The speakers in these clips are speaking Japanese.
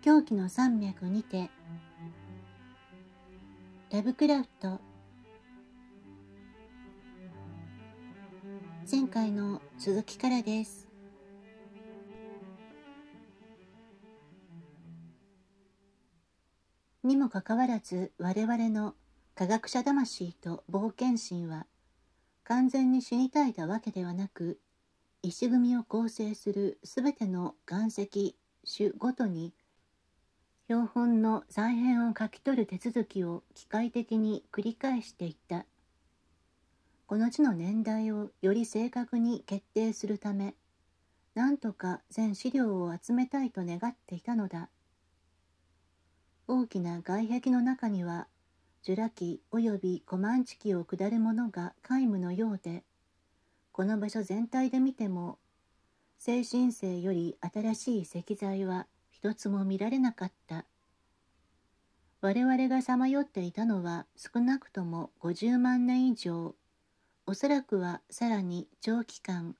狂気の山脈にてラブクラフト。前回の続きからです。にもかかわらず我々の科学者魂と冒険心は完全に死に絶えたわけではなく石組みを構成するすべての岩石種ごとに標本の再編を書き取る手続きを機械的に繰り返していった。この地の年代をより正確に決定するため何とか全資料を集めたいと願っていたのだ。大きな外壁の中にはジュラ紀及びコマンチ紀を下るものが皆無のようでこの場所全体で見ても精神性より新しい石材は一つも見られなかった。我々がさまよっていたのは少なくとも50万年以上。おそらくはさらに長期間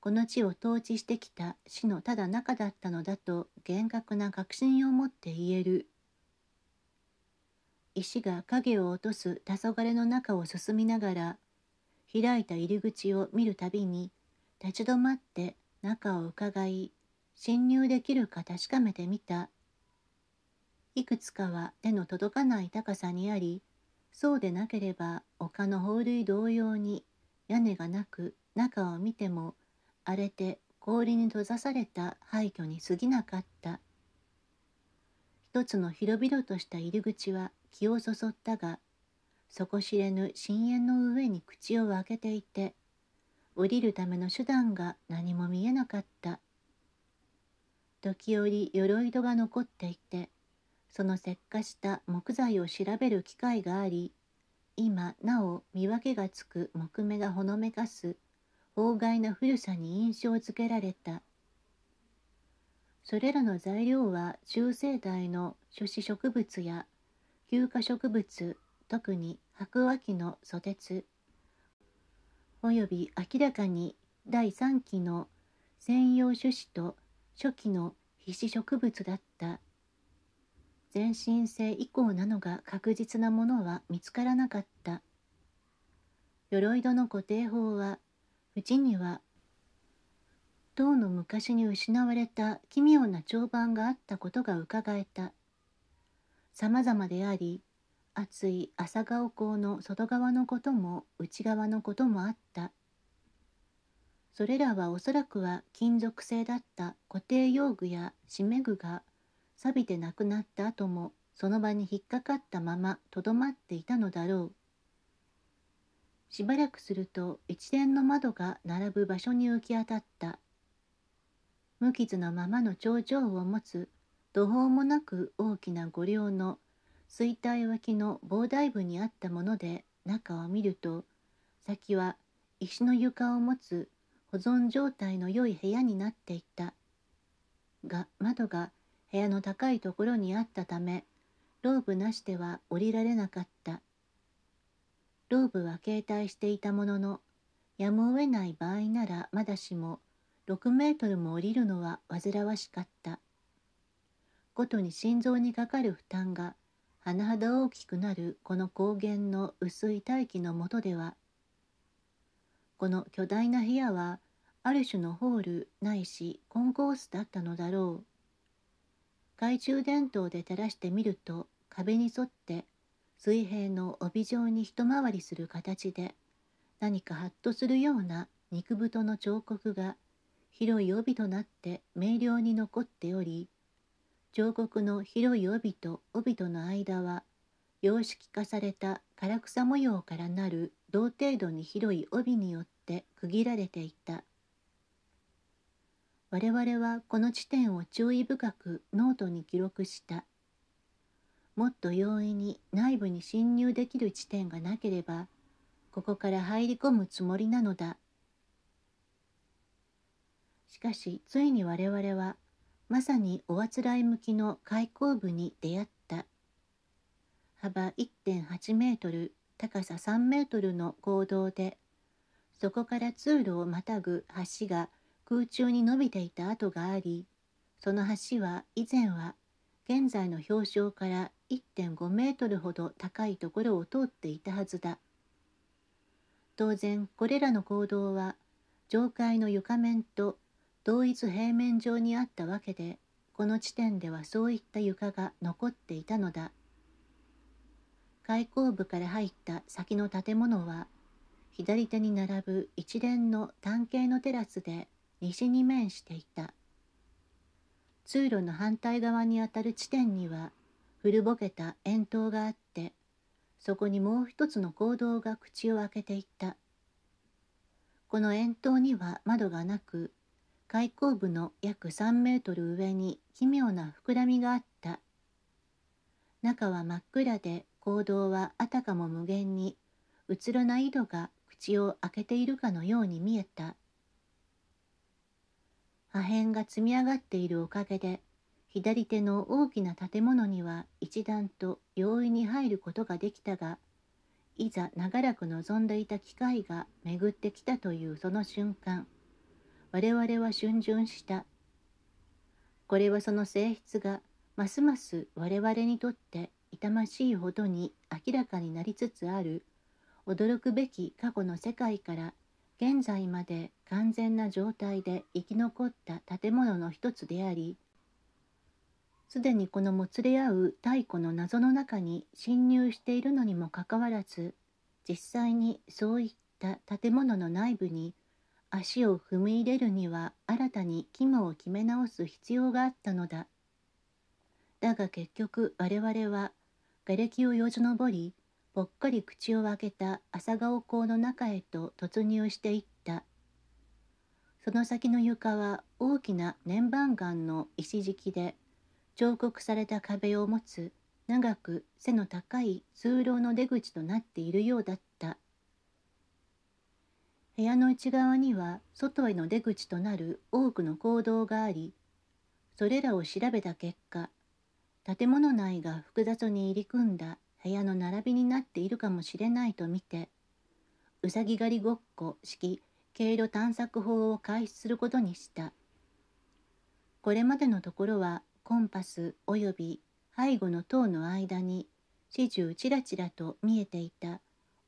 この地を統治してきた死のただ中だったのだと厳格な確信を持って言える。石が影を落とす黄昏の中を進みながら開いた入り口を見るたびに立ち止まって中をうかがい侵入できるか確かめてみた。いくつかは手の届かない高さにあり、そうでなければ丘の法類同様に屋根がなく中を見ても荒れて氷に閉ざされた廃墟に過ぎなかった。一つの広々とした入り口は気をそそったが、底知れぬ深淵の上に口を開けていて、降りるための手段が何も見えなかった。時折鎧戸が残っていてその石化した木材を調べる機会があり今なお見分けがつく木目がほのめかす法外な古さに印象づけられた。それらの材料は中生代の種子植物や休暇植物特に白亜紀の蘇鉄および明らかに第3期の専用種子と初期の皮脂植物だった。全身性以降なのが確実なものは見つからなかった。鎧戸の固定法はうちには唐の昔に失われた奇妙な長板があったことがうかがえた。さまざまであり厚い朝顔港の外側のことも内側のこともあった。それらはおそらくは金属製だった固定用具や締め具が錆びてなくなった後もその場に引っかかったままとどまっていたのだろう。しばらくすると一連の窓が並ぶ場所に浮き当たった。無傷のままの頂上を持つ途方もなく大きな五稜の衰退脇の膨大部にあったもので中を見ると先は石の床を持つ保存状態の良い部屋になっていた。が窓が部屋の高いところにあったためローブなしでは降りられなかった。ローブは携帯していたもののやむを得ない場合ならまだしも6メートルも降りるのは煩わしかった。ごとに心臓にかかる負担が甚だ大きくなるこの高原の薄い大気のもとではこの巨大な部屋はある種のホールないしコンコースだったのだろう。懐中電灯で照らしてみると壁に沿って水平の帯状に一回りする形で何かハッとするような肉太の彫刻が広い帯となって明瞭に残っており彫刻の広い帯と帯との間は様式化された唐草模様からなる同程度に広い帯によって区切られていた。我々はこの地点を注意深くノートに記録した。もっと容易に内部に侵入できる地点がなければここから入り込むつもりなのだ。しかしついに我々はまさにおあつらい向きの開口部に出会った。幅1.8メートル高さ3メートルの坑道でそこから通路をまたぐ橋が空中に伸びていた跡がありその橋は以前は現在の氷床から1.5メートルほど高いところを通っていたはずだ。当然これらの行動は上階の床面と同一平面上にあったわけでこの地点ではそういった床が残っていたのだ。開口部から入った先の建物は左手に並ぶ一連の単形のテラスで西に面していた。通路の反対側にあたる地点には古ぼけた円筒があってそこにもう一つの行動が口を開けていったこの円筒には窓がなく開口部の約3メートル上に奇妙な膨らみがあった中は真っ暗で行動はあたかも無限にうつろな井戸が口を開けているかのように見えた。破片が積み上がっているおかげで左手の大きな建物には一段と容易に入ることができたがいざ長らく望んでいた機会が巡ってきたというその瞬間我々は逡巡した。これはその性質がますます我々にとって痛ましいほどに明らかになりつつある。驚くべき過去の世界から現在まで完全な状態で生き残った建物の一つでありすでにこのもつれ合う太古の謎の中に侵入しているのにもかかわらず実際にそういった建物の内部に足を踏み入れるには新たに肝を決め直す必要があったのだ。だが結局我々は瓦礫をよじ登りぽっかり口を開けた朝顔港の中へと突入していった。その先の床は大きな粘板岩の石敷きで彫刻された壁を持つ長く背の高い通路の出口となっているようだった。部屋の内側には外への出口となる多くの行動がありそれらを調べた結果建物内が複雑に入り組んだ。部屋の並びになっているかもしれないと見てうさぎ狩りごっこ式経路探索法を開始することにした。これまでのところはコンパスおよび背後の塔の間に始終ちらちらと見えていた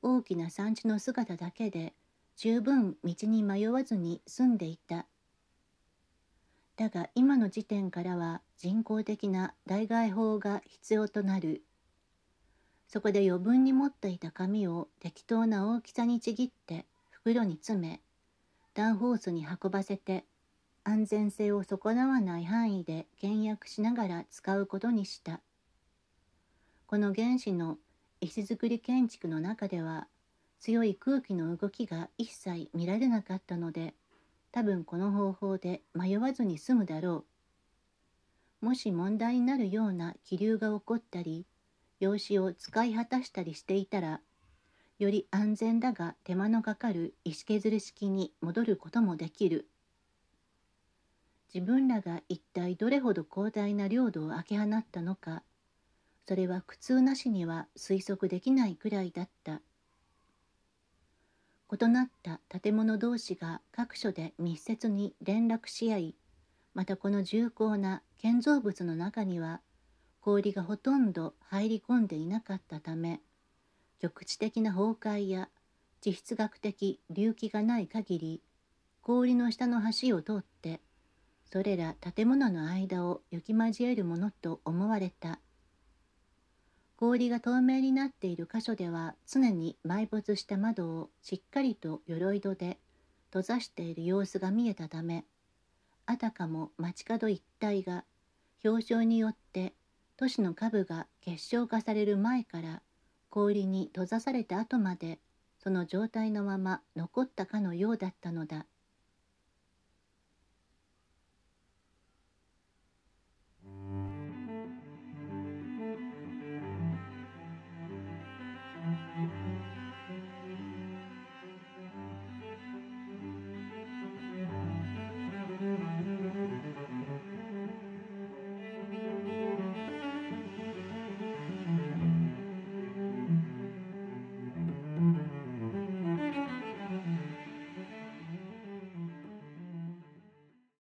大きな産地の姿だけで十分道に迷わずに済んでいた。だが今の時点からは人工的な代替法が必要となる。そこで余分に持っていた紙を適当な大きさにちぎって袋に詰めダンホースに運ばせて安全性を損なわない範囲で倹約しながら使うことにした。この原子の石造り建築の中では強い空気の動きが一切見られなかったので多分この方法で迷わずに済むだろう。もし問題になるような気流が起こったり用紙を使い果たしたりしていたらより安全だが手間のかかる石削り式に戻ることもできる。自分らが一体どれほど広大な領土を明け放ったのかそれは苦痛なしには推測できないくらいだった。異なった建物同士が各所で密接に連絡し合いまたこの重厚な建造物の中には氷がほとんど入り込んでいなかったため局地的な崩壊や地質学的隆起がない限り氷の下の橋を通ってそれら建物の間を行き交えるものと思われた。氷が透明になっている箇所では常に埋没した窓をしっかりと鎧戸で閉ざしている様子が見えたためあたかも街角一帯が氷床によって都市の下部が結晶化される前から氷に閉ざされた後までその状態のまま残ったかのようだったのだ。